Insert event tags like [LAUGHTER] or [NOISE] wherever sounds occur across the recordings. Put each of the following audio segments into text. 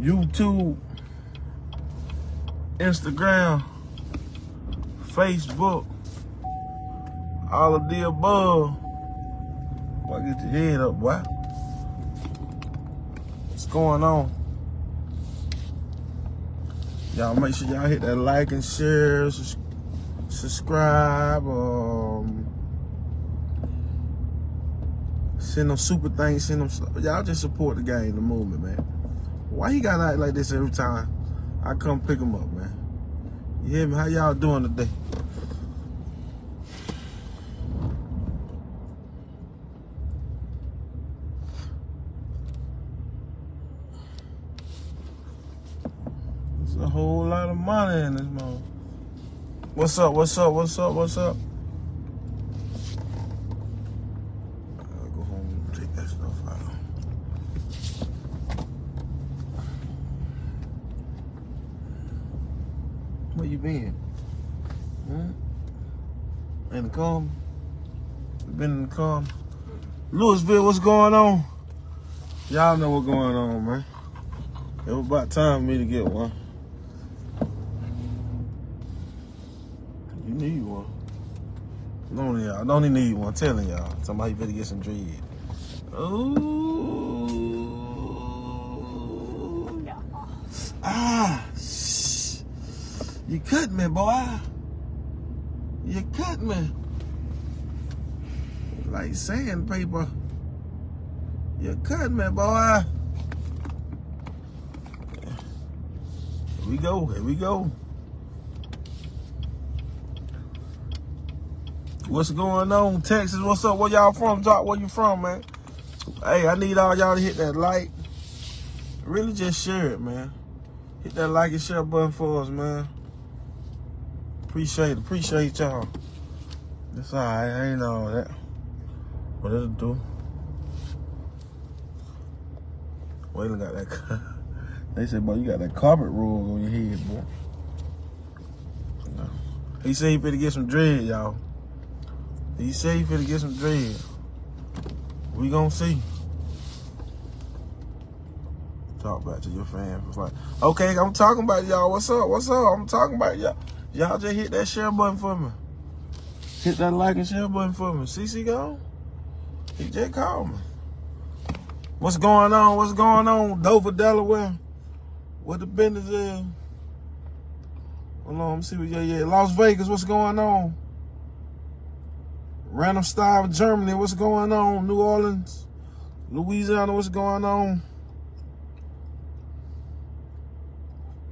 YouTube, Instagram, Facebook, all of the above. Boy, get your head up, boy. What's going on? Y'all make sure y'all hit that like and share, sus- subscribe, um, send them super things, send them. Y'all just support the game, the movement, man. Why you gotta act like this every time I come pick them up, man? You hear me? How y'all doing today? There's a whole lot of money in this mode. What's up? What's up? What's up? What's up? I'll go home and take that stuff out. Where you been? Hmm? In the calm? Been in the calm? Louisville, what's going on? Y'all know what's going on, man. It was about time for me to get one. You need one. Don't y'all? Don't even need one. telling y'all. Somebody better get some dread. Ooh. Ah. shh. You cut me, boy. You cut me. Like sandpaper. You cut me, boy. Here we go. Here we go. What's going on, Texas? What's up? Where y'all from? Doc, where you from, man? Hey, I need all y'all to hit that like. Really just share it, man. Hit that like and share button for us, man. Appreciate it. Appreciate y'all. That's all right. I ain't all that. What does it'll do. Waylon got that. [LAUGHS] They said, boy, you got that carpet roll on your head, boy. He said he better get some dread, y'all. He said he better get some dread. We gonna see. Talk back to your fans. Like, okay, I'm talking about y'all. What's up? What's up? I'm talking about y'all. Y'all just hit that share button for me. Hit that like and share button for me. Cece gone? He just called me. What's going on? What's going on? Dover, Delaware. What the business is? Hold on, let me see what yeah, yeah. Las Vegas, what's going on? Ramstein, Germany, what's going on? New Orleans, Louisiana, what's going on?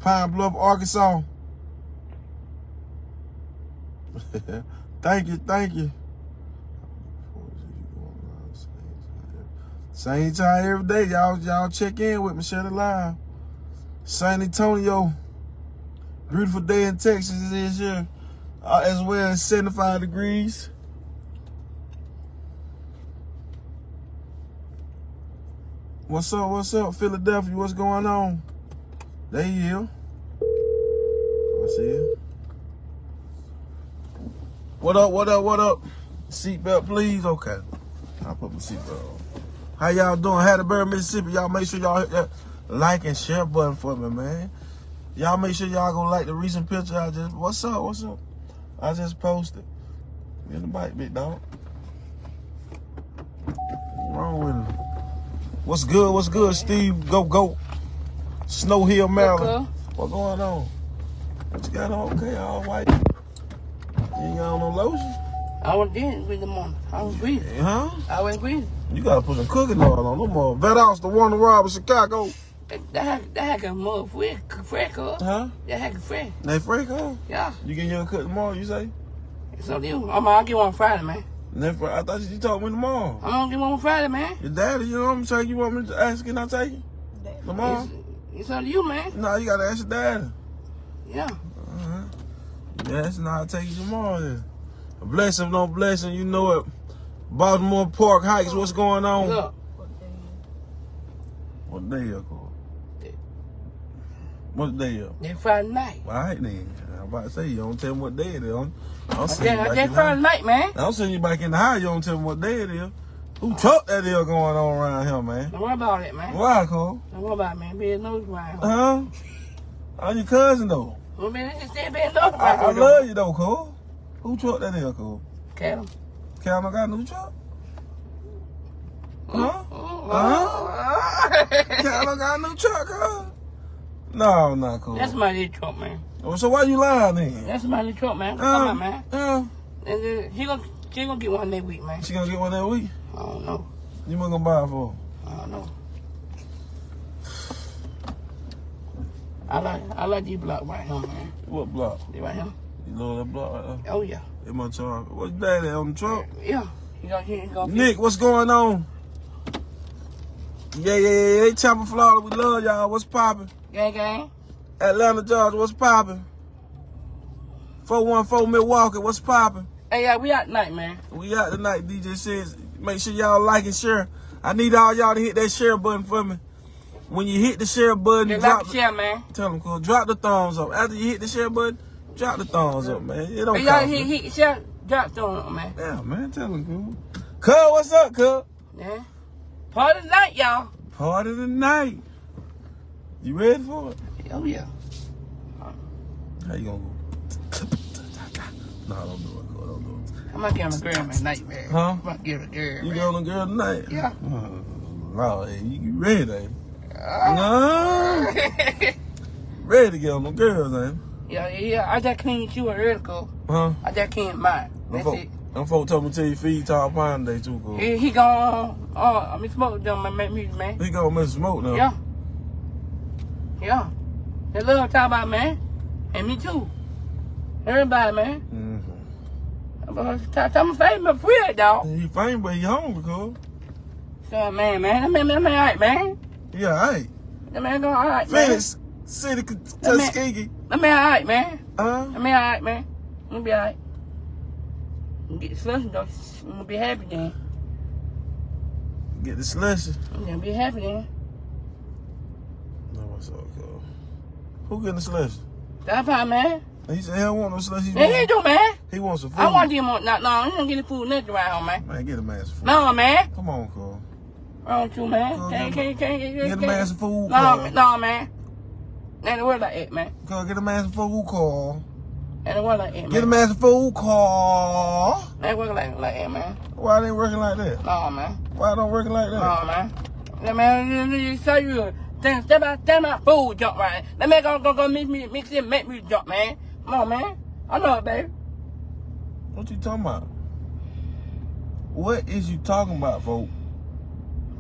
Pine Bluff, Arkansas. [LAUGHS] thank you, thank you. Same time every day, y'all. Y'all check in with the live. San Antonio, beautiful day in Texas this year, uh, as well as 75 degrees. What's up? What's up, Philadelphia? What's going on? They here. I see you. What up? What up? What up? Seatbelt, please. Okay, I'll put my seatbelt on. How y'all doing? Hattiesburg, Mississippi. Y'all make sure y'all hit that like and share button for me, man. Y'all make sure y'all go like the recent picture I just. What's up? What's up? I just posted. Get the bike, big dog. What's wrong with him? What's good? What's good, Steve? Go go. Snow Hill, Maryland. What's going on? What you got on? Okay, all white. You ain't got on no lotion, I was dead with the morning. I was breathing. huh? I was breathing. You gotta put some cooking oil on them more. Vet House, the one to rob in Chicago. That, that, had- that had a mother fresh, fresh, huh? That had a fresh. They huh? Yeah. You get your cut tomorrow, you say? To you. I'm gonna get one Friday, man. Never, I thought you told me tomorrow. I'm gonna get one Friday, man. Your daddy, you know what I'm saying? You want me to ask, can I take you? Tomorrow? It's, it's up to you, man. No, you gotta ask your daddy. Yeah. Uh-huh. Yeah, that's not I'll take you tomorrow then. Bless him, don't bless him, you know it. Baltimore Park Heights, what's going on? Look, What day you call? What day you? that Friday night. All right then. I'm about to say, you don't tell me what day it is. I'm, I'm I sending you back Friday night, man. I'll send you back in the house. You don't tell me what day it is. Who truck that is going on around here, man? Don't worry about it, man. Why, Cole? Don't worry about it, man. Be a nose grind. Huh? I'm your cousin, though. Well, man, it's still be a nose I, I love you, though, Cole. Who truck that is, Cole? Cattle. Cal [LAUGHS] no got a new truck? Huh? Uh-huh. Cal no got a new truck, huh? No, not cool. That's my little truck, man. Oh, so why you lying then? That's my little truck, man. Come Uh, on, man. uh, And then she gonna she gonna get one next week, man. she gonna get one that week? I don't know. You want gonna buy it for? I don't know. I like I like these block right here, man. What block? They right here. You know that block right there? Oh yeah. In my truck. What's daddy eh? on the truck? Yeah. You you gonna Nick, what's going on? Yeah, yeah, yeah, yeah. Chopper Florida, we love y'all. What's poppin'? gang gang. Atlanta, Georgia, what's poppin'? 414 Milwaukee, what's poppin'? Hey yeah, we out tonight, man. We out tonight, DJ Cece. Make sure y'all like and share. I need all y'all to hit that share button for me. When you hit the share button, Just drop like the share, man. Tell them, cool. Drop the thumbs up. After you hit the share button, drop the thumbs up, man. It don't Hey y'all cost hit me. hit share drop man. Yeah, man. Tell them, cool. Cuz, what's up, cuz? Yeah. Part of the night, y'all. Part of the night. You ready for it? Oh yeah. How you gonna go? no, don't do it, cuz. Don't do it. I'm not getting a girl man night, man. Huh? I'm not getting a girl, You man. get on the girl tonight? Yeah. Oh, hey, you ready, you? Ah. No. [LAUGHS] Ready to get on the girls, ain't yeah, yeah, yeah. I just cleaned you cool. you? Huh? I just cleaned mine. That's folk, it. them folk told me to tell you feed Tall Pine Day too, cool. He, he gone, uh, I mean, smoke them, man, make music, man. He gonna miss smoke now. Yeah. Yeah. They love talk about, man. And me too. Everybody, man. Mm-hmm. But Tell tell me famous free it, dog. He famous, but he hungry, cool. So, man, man. That man, that man, all right, man. Yeah, all right. That man going all right, man. Phenix City, Tuskegee. That man uh? all right, man. Huh? That man all right, man. I'm gonna be all right. I'm Get the solution, though. I'm gonna be happy then. Get the slushy. I'm gonna be happy then. No, what's up, cool? Who getting the slushy? That's fine, man. He said he don't want no slushy. He, Yeah, he do, man. he wants some food. I want them on. No, no, you don't get the food nothing right home, man. Man, get a man some food. No, man. Come on. Wrong with you, man. Can't, get can't, can't, can't, Get a can't. man some food, No, man, no, man. Ain't the word like that, man. Cuz, get a man some food, Carl. Ain't the word like that, man. Get a man some food, Carl. Ain't working like, like that, man. Why they working like that? No, man. Why don't working like that? No, man. That man, you, say you stand, step out, stand out, food jump right. That man gonna, gonna, gonna mix me, mix it, make me jump, man. Come on, man. I know it, baby. What you talking about? What is you talking about, folks?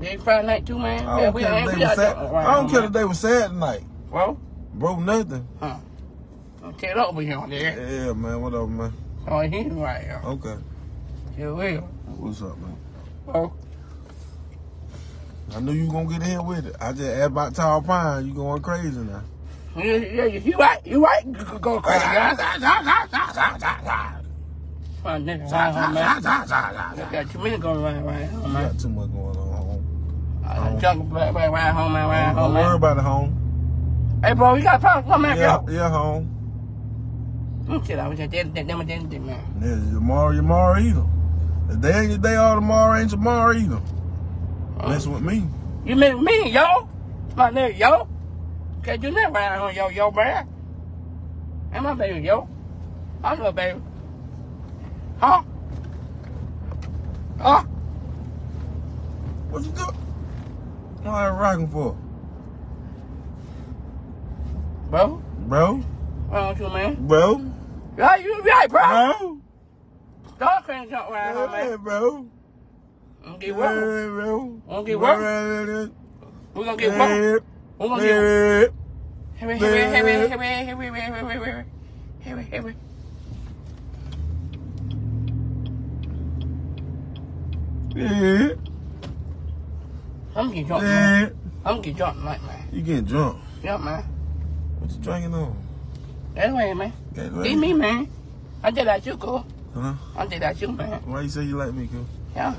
Big Friday night too, man. I Yeah, don't we care if they was out sad. there I don't care if they was sad tonight. Well, Bro, nothing. huh. Tear up with you on there. Yeah, man. What up, man? Oh, he's right here. Okay. You will. What's up, man? Oh, I knew you gonna get in here with it. I just asked about Tall Pine. You going crazy now. yeah, yeah, you right, you right. You could go crazy? My nigga, ah, right home, man. Ah, ah, got too many going right, right home, You man. got too much going on home. Uh, jungle black, right, right home, man, right Don't home, worry man. about it, home. Hey, bro, you got a problem? Come here, Yeah, yo. yeah, home. Shit, I was dead, dead, dead, dead, man. Yeah, tomorrow, tomorrow either. The day ain't your day or tomorrow ain't tomorrow either. Messing with me. You mean me, yo? My nigga, yo? Can't do nothing right home, yo, yo, bruh. Ain't my baby, yo. I know, baby. Huh? Huh? What you do? What I rocking for? Bro? Bro? Why don't you, man? Bro? Yeah, you right, bro. Bro? Dog can't jump right home, Yeah, man. bro. I'm get. Yeah, bro. Wanna get work? work? We gonna get work. We gonna get Yeah. Hurry, hurry, hurry, hurry, hurry, hurry, hurry, hurry, hurry, hurry, hurry. Yeah. I'm get drunk, man. Yeah. I'm get drunk tonight, man. You getting drunk. Yeah, man. What you drinking on? That's way, man. Okay, Be me, man. I did that you, cool. Huh? I did that you, man. Why you say you like me, cool? Yeah.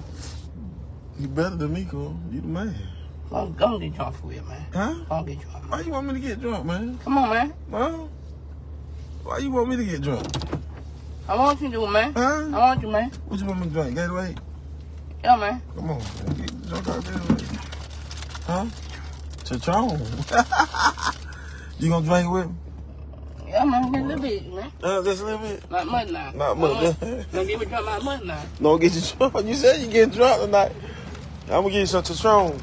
You better than me, cool. You the man. I'm gonna get drunk for you, man. Huh? I'm gonna get drunk, man. Why you want me to get drunk, man? Come on, man. Huh? Why you want me to get drunk? I want you to, man. Huh? I want you, man. What you want me to drink? Gatorade? Yeah, man. Come on, man. Get drunk out there. Huh? Citron. [LAUGHS] you gonna drink with me? Yeah, man. Get a little bit, man. Uh, just a little bit. Not much now. Not much. Don't get me drunk not much now. No, get you drunk. You said you getting drunk tonight. I'm gonna give you some Citron.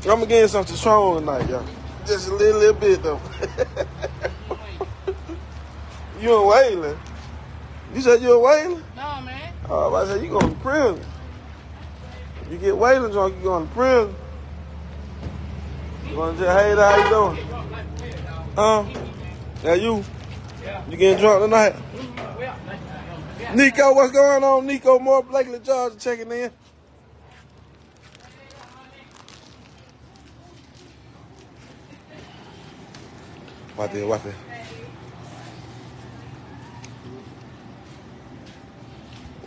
I'm gonna give you some Citron tonight, y'all. Just a little, little bit though. [LAUGHS] you in Wayland? You said you in Wayland? No, man. Oh, I said you going to prison. You get Wayland drunk, you going to prison. Gonna just hey how you doing? Huh? Yeah, you. You getting drunk tonight? Nico, what's going on? Nico Moore, Blakely Georgia checking in. Watch this, watch this.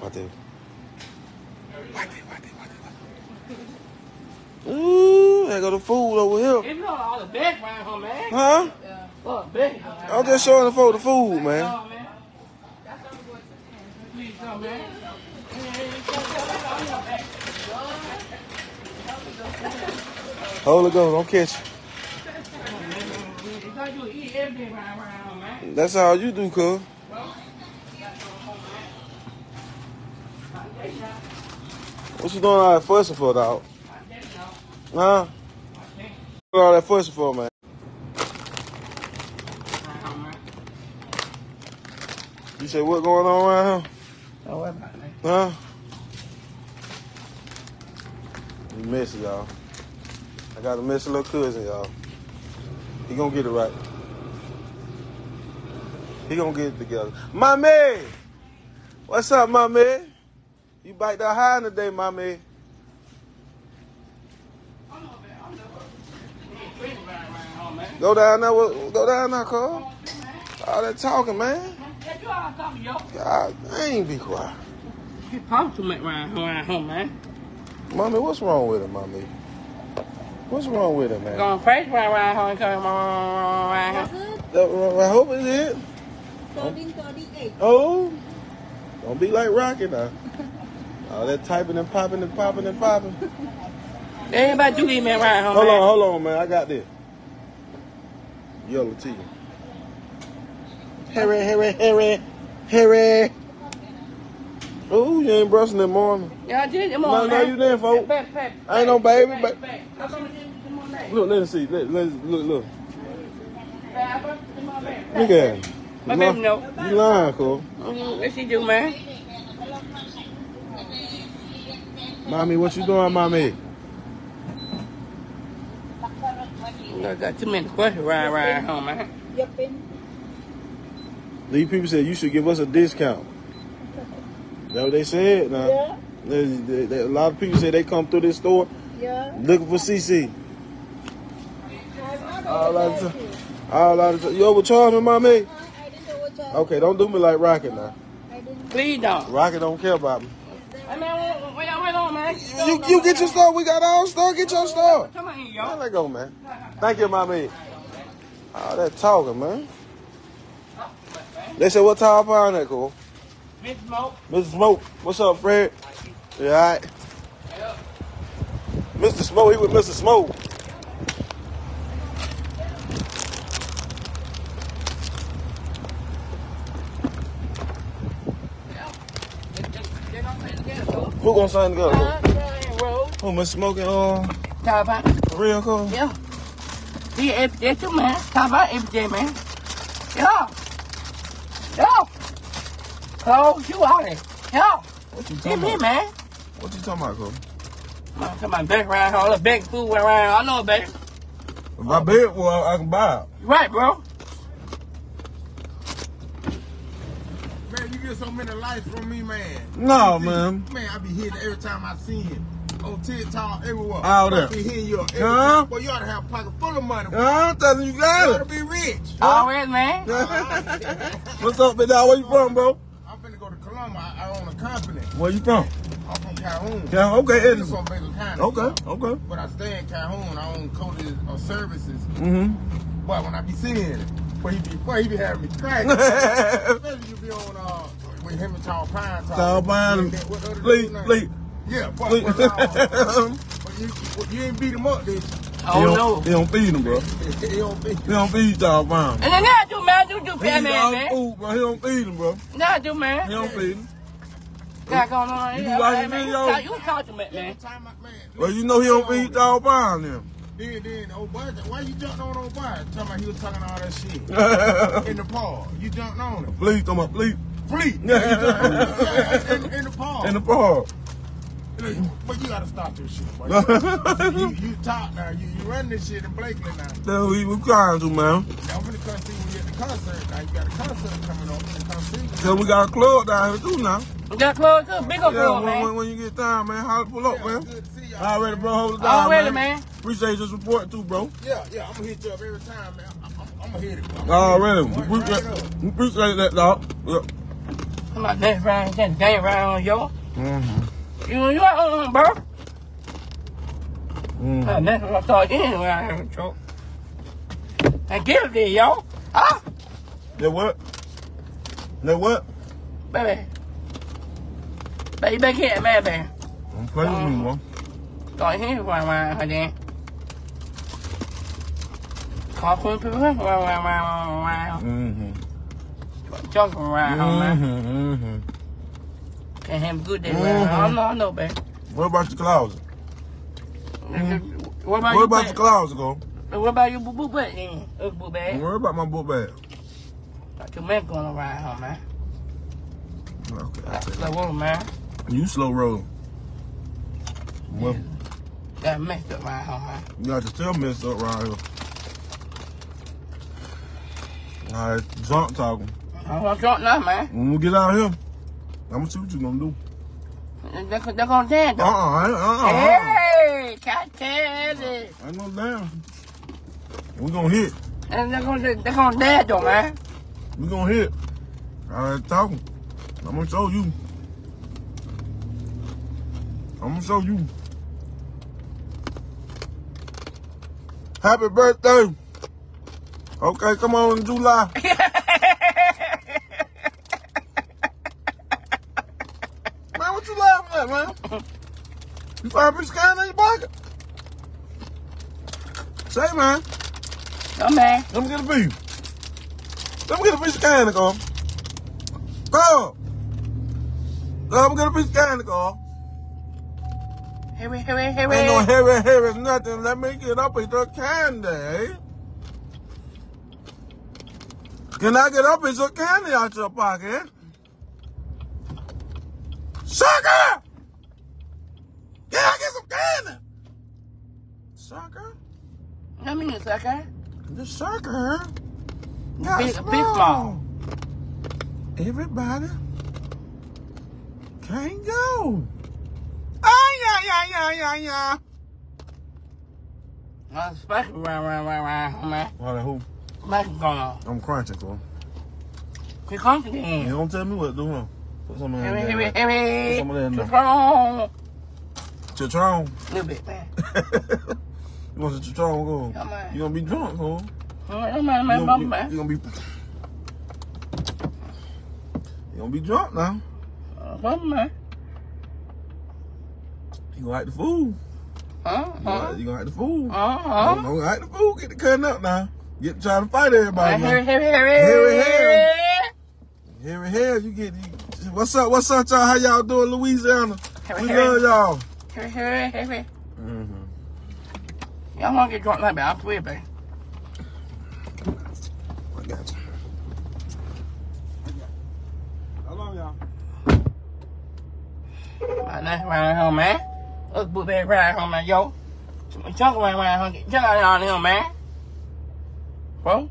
Watch this. Watch this, watch this, watch this. Ooh, there go the food over here. It's not all the best around here, man. Huh? The best. I'm just showing the folks the food, man. Man. Please come, man. Holy Ghost, don't catch you. It's like you eat everything around around, man. That's all you do, cuz. What you doing all that fussing for, dog? Huh? What all that fussing for, man? You say what going on around here? Oh, what about that? Huh? You miss it, y'all. I got a little cousin, y'all. He gonna get it right. He gonna get it together. Mommy! What's up, mommy? You bite that high in the today, mommy. Go down there, with- go down there, Cole. All that talking, man. you all talking, yo. God, I ain't be quiet. You talk too much around around here, man. Mommy, what's wrong with him, mommy? What's wrong with him, man? Going crazy around here and coming around it. Uh, I hope it is. 1338. Oh, don't be like Rocky now. All that typing and popping and popping and popping. Everybody do leave me around here, Hold man. on, hold on, man. I got this. Yellow tea. Harry, Harry, Harry, Harry. Oh, you ain't brushing that morning. Yeah, I did. Come No, on, no, man. you didn't, folks. Back, back, I ain't no baby, back, but- back. How come you didn't come on back? Look, let us see. Let, let, look, look. Back, back, back. Look at him. My You baby know. You lying, Cole. Mm, What she do, man? Mommy, what you doing, mommy? I got too many questions around around here, man. Yep. These people said you should give us a discount. That what they said? Nah. Yeah. They- they- they- a lot of people say they come through this store Yeah. looking for Cece. I'm All not that overcharged time. All out of time. You overcharging, me, mommy? I I didn't overcharge Okay, don't do me like Rocket now. I didn't. Please don't. Rocket don't care about me. Hey, man, where, where y'all went on, man? You, you get your stuff. We got our stuff. Get your stuff. Come on here, Man, y'all. let go, man. Thank you, mommy. All that talking, man. They said, what tall pound that, cool? Big smoke. Mr. Smoke, what's up, Fred? You all right? Mr. Smoke, he with Mr. Smoke. Who gonna sign together? Who, Mr. Smoke and uh, Talk about, real cool? yeah. He day too, man. About every day, man. Yeah. Yeah. Close you out there. Yeah. What you Give talking me, about? man. What you talking about, Cole? Man, come on, back around here. All the big food around. I know, baby. If I bet, well, I can buy it. Right, bro. Man, you get so many likes from me, man. No, See, man. Man, I be hitting every time I see you. On TikTok, everywhere. Out there. I be hitting you every Huh? time. Boy, you ought to have a pocket full of money. boy. I'm telling you, you You ought to be rich. Always, man. [LAUGHS] What's up, big dog? Where you from, bro? I'm finna go to Columbus. I, I own a company. Where you from? I'm from Calhoun. Yeah, okay, I'm Edison. from Baker County. Okay, okay. But I stay in Calhoun. I own Cody's uh, services. Mm-hmm. But when I be seeing it, boy, he be, boy, he be having me [LAUGHS] cracking. Especially you be on, uh, with him and Tall Pine. Tall Pine. What other Please, dude name? please. Yeah, [LAUGHS] but, Please. but, uh, you, but you ain't beat him up, did you? Oh he don't, he don't feed him, bro. [LAUGHS] He don't beat He don't feed dog pound. And then I do man, do do He pay man, all man. food, bro. He don't feed him, bro. Nah, I do man. He don't feed him. Got going on You here. be watching Hey, man, you videos? talk- You talk to me, man. Time. Well, you know he don't feed dog pound then. Then, then, old boy, why you jumping on old boy? Talking about he was talking all that shit [LAUGHS] in the paw. You jumped on him. Please, talking about please. Fleet. Yeah, [LAUGHS] you jumped on him. Yeah, in, in the paw. In the park. but you gotta stop this shit, boy. [LAUGHS] you, you talk now. You, you run this shit in Blakely now. That's what he was trying to, man. Now, I'm finna come see when you at the concert. Now, you got a concert coming up. Finna come see. So we got a club down here too now. We got club to big old Yeah, girl, when, man. when, when you get time, man, holler pull up, Yeah, man. good to see y'all. Already, bro, hold it down, Already, man. man. Appreciate your support too, bro. Yeah, yeah, I'm gonna hit you up every time, man. I'm, I'm, I'm gonna hit it. I'm gonna Already. hit it. We Right appreciate, we appreciate that, dog. Yeah. Come on, next round, that game round, yo. Mm-hmm. You, you out on, bro? Mm-hmm. Uh, next one, start again around here, Joe. And get it yo. Ah, That what? That what? baby. Baby, get man, baby. Don't play with me, bro. Start here around, around her then. Call for people around, around, around, around. Mm-hmm. Junk around, her, man. Mm-hmm. Mm-hmm. Can't have a good day Mhm. around. I know, I know, baby. What about your closet? What about What about your closet, go? What about your boo boo butt then? Boo Don't bag. worry about my book bag. Got your man going around, huh, man? Okay. Slow roll, man. You slow roll. Well, Got messed up around, huh, man? you got to still messed up right here. All right, drunk talking. I want drunk now, man. When we get out of here, I'm gonna see what you gonna do. They're, they're gonna dance, Uh uh, uh uh. Hey, tell it. Ain't no damn. We gonna hit. And they're gonna, they're gonna dance, though, man. We gonna hit. All right, talking. I'm gonna show you. I'm gonna show you. Happy birthday. Okay, come on in July. [LAUGHS] what you laughing at, man? You find a piece of candy in your pocket? Say, man. no, man. Let me get a piece. Let me get a piece of candy, Carl. Carl. Let me get a piece of candy, Carl. Hurry, hurry, hurry. Ain't no heavy, heavy, nothing. Let me get up with the candy. Can I get up with some candy out your pocket? Sucker! Can I get some candy? Sucker? I mean, it's okay. The sucker. got Big- big small. Everybody can't go. Ah, yeah, yeah, yeah, yeah, yeah. I'm around, around, around, around, man. What, who? Spiking. I'm crunching, bro. Quit coming You don't tell me what to do, huh? Put some of that in there. hurry. Some of that in there. Strong. Citron. Little bit, man. [LAUGHS] you want some Citron, go? Come on. You gonna be drunk, huh? Man, You gonna, man, you, man. you gonna be... You gonna be drunk now. On. You gonna like the food. Huh? You gonna, Huh? you gonna like the food. Uh-huh. You gonna like the food. Get the cutting up now. Get trying to fight everybody now. Hurry, hurry, hurry. Hurry, hurry. Here and here, you get. You, what's up? What's up, y'all? How y'all doing, Louisiana? Hurry, We hurry. love y'all. Hurry, hurry, hurry. Mm-hmm. Y'all wanna get drunk like that? I'm sweet, baby. I got you. I love y'all. Right now, around here, man. Look, boot baby, right here, man, yo. Junk around, around here. Junk around here, man. Bro.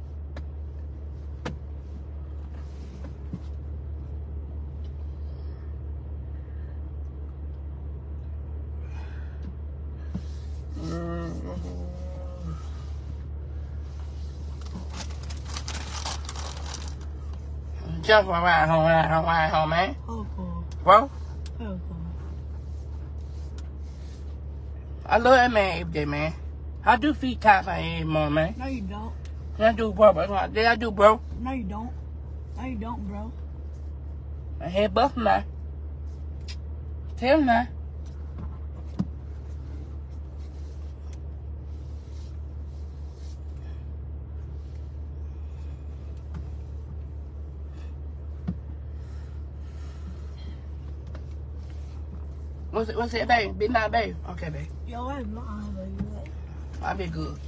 Junk around here, around here, around here, man. Oh, Bro. oh, I love that man every day, man. I do feed top my morning, man. No, you don't. I do, bro. I did I do, bro. No, you don't. No, you don't, bro. My head buff now. Tell now. What's it, what's it, baby? Big night, baby. Okay, babe. Yo, mine, baby. I'll be good.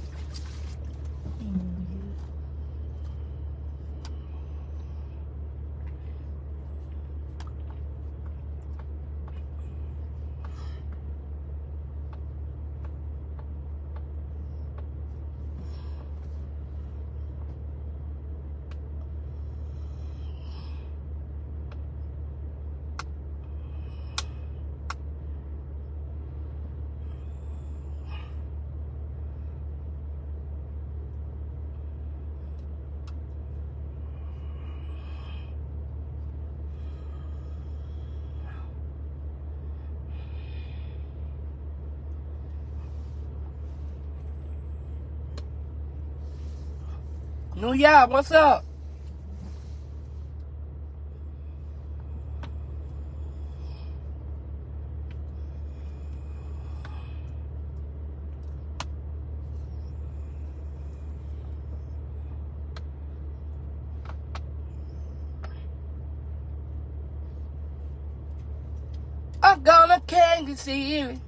New York, what's up? I'm gonna Kansas City.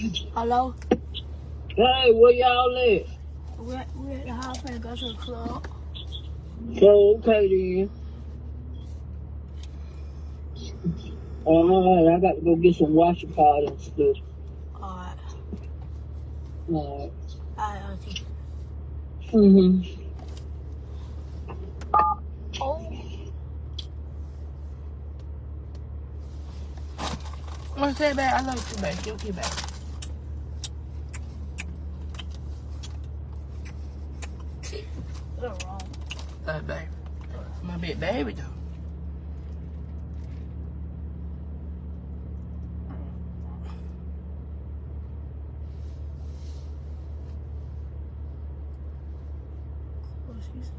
Hello? Hey, where y'all at? We're, we're at the house and go to the club. So, okay then. Alright, I got to go get some washer powder and stuff. Alright. Alright. Alright, Auntie. Mm-hmm. Oh. What's that, baby? I love you, baby. Give you, baby. You're wrong. That baby. My big baby, though. What she said.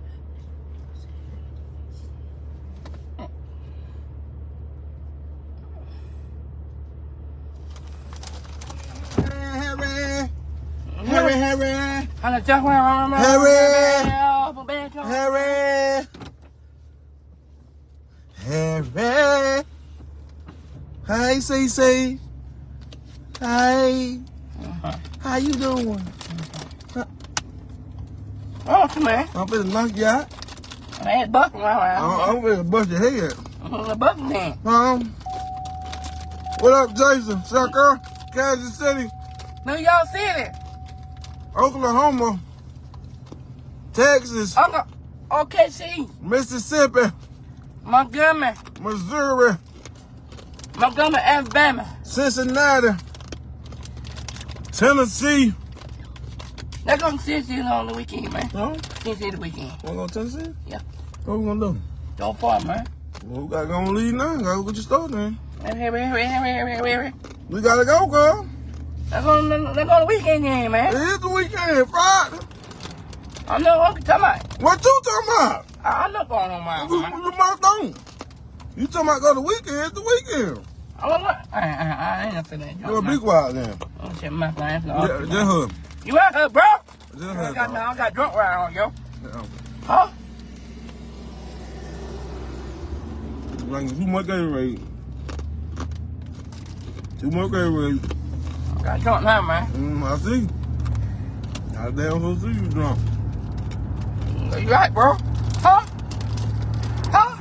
Harry, Harry, Harry, How the jump around, Harry. Harry. Harry, Harry. Hi, Cece. Hi. How you doing? Oh, come on. I'm finna knock you out. I ain't around. I'm, I'm finna bust your head. I'm bucking then. Um, what up, Jason? Sucker, Kansas City, New York City. Oklahoma, Texas, Uncle OKC. Mississippi, Montgomery. Missouri, Montgomery, Alabama. Cincinnati, Tennessee. They're going to see you on the weekend, man. No, See you the weekend. wanna go to Tennessee? Yeah. What we gonna do? Don't far, man. Well, we gotta go and leave now. Gotta go get your stuff then. Harry, Harry, Harry, Harry, Harry, Harry. We gotta go, girl. They're going, they're going to the weekend game, It man. is the weekend, Friday. I know what I'm talking about. What you talking about? I, I know going on, man. You, man. you must don't. You talking about go to the weekend? It's the weekend. I don't. I, I, I ain't gonna that. You're be quiet then. Oh, shit, my man. Yeah, just her. You out here, bro? Just I got. I got drunk right on, yo. Yeah. Huh? Like too much Gatorade. Too much Gatorade. I got drunk now, man. Mm, I see. I damn so see you drunk. You right, bro? Huh? Huh?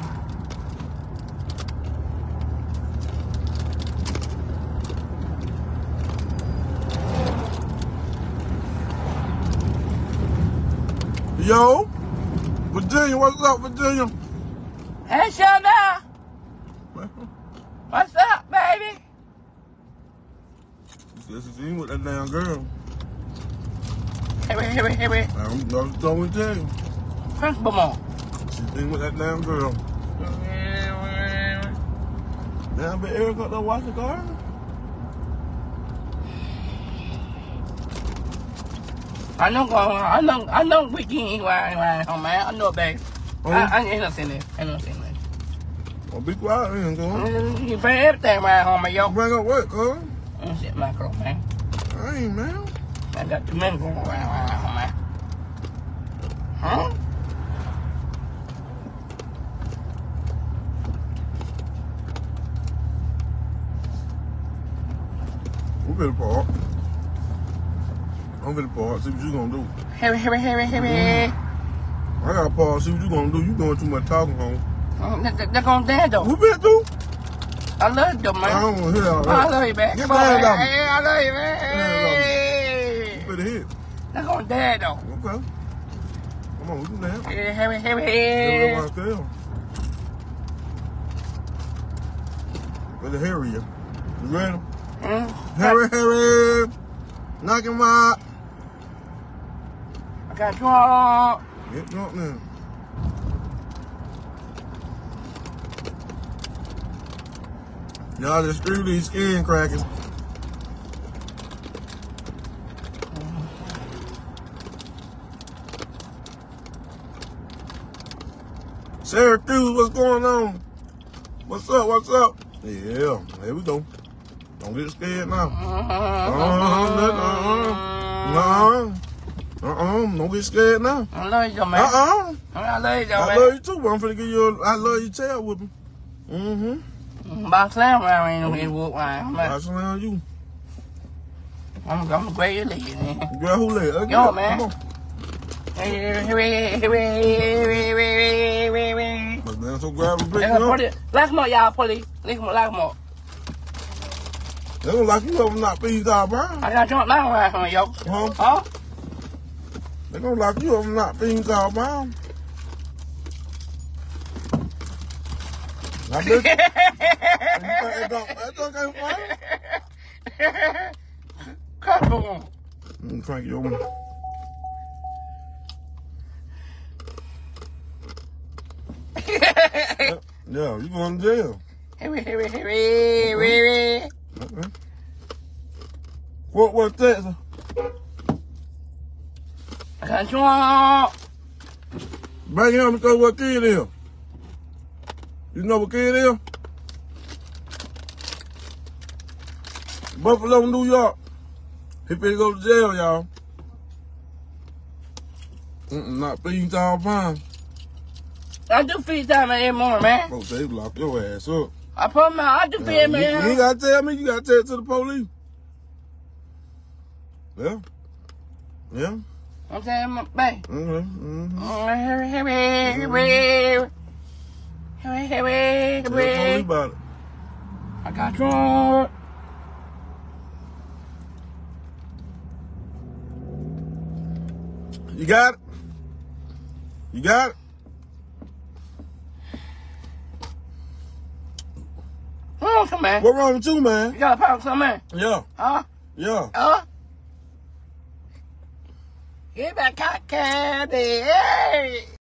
Yo, Virginia, what's up, Virginia? Hey, Shonda. [LAUGHS] What's up, baby? This is in with that damn girl. Hey, here, here, here. I'm, I'm just going to tell you. Principal Mom. She's in with that damn girl. Damn, but Eric up there watching the car? I know, I know, I know we can ride around home, man. I know, baby. Oh. I, I ain't no saying that. Ain't no saying that. Well, be quiet then, cuz. Mm, you bring everything around home, man, yo. Bring up what, cuz? I'm shit macro, man. I ain't, man. I got too many going around, around home, man. Huh? We better park. I'm gonna park, see what you gonna do. Here, here, here, here. I gotta pause, see what you gonna do. You doing too much talking, home. They're gonna down, though. Who been through? I love you, though, I don't wanna hear all I that. love you, man. Get Come on, hey. I love you, You man. better hit. They're gonna down, though. Okay. Come on, we can dance. Here, here, here, Give it here. up myself. Better hurry you. You ready? Mm. Harry, Harry! Knock him out! Got drunk. Get drunk now. Y'all just screw these skin crackers. Syracuse, what's going on? What's up? What's up? Yeah, there we go. Don't get scared now. Uh-uh, uh-uh. Uh-uh, don't get scared now. I love you, man. Uh-uh. I love you, man. I love you, too, but I'm finna give you a I love you tail with me. Mm-hmm. mm-hmm. By slam around in the mm-hmm. wood line. By slam you. I'm, gonna grab your leg, man. Grab who leg? Okay. Yo, man. Come on. Let's go grab and pick it up. Lock him up, y'all, police. Lock him up, lock him up. They don't lock you up and not feed you, bro. I got drunk now around here, yo. Huh? Huh? They're gonna lock you up and not being called mom. I bet you. that dog, that dog Come on. Mm, crank your one. yeah, [LAUGHS] yeah, you going to jail. Hurry, hurry, hurry, hurry. What was that? Worth, Texas. I got drunk. Bring him tell what kid is. You know what kid is? Buffalo, New York. He finna go to jail, y'all. Mm-mm, not feeding all fine. I do feed time every morning, man. Bro, they lock your ass up. I put my, I do feed you, you gotta tell me, you gotta tell it to the police. Yeah. Yeah. I'm saying, babe. Mm-hmm. Mm-hmm. Oh, mm-hmm. Tell me about it. I got drunk. You got it? You got it? What's wrong with you, man? Wrong with you, man? You got a problem with man? Yeah. Huh? Yeah. Huh? Give me that cotton candy. Hey!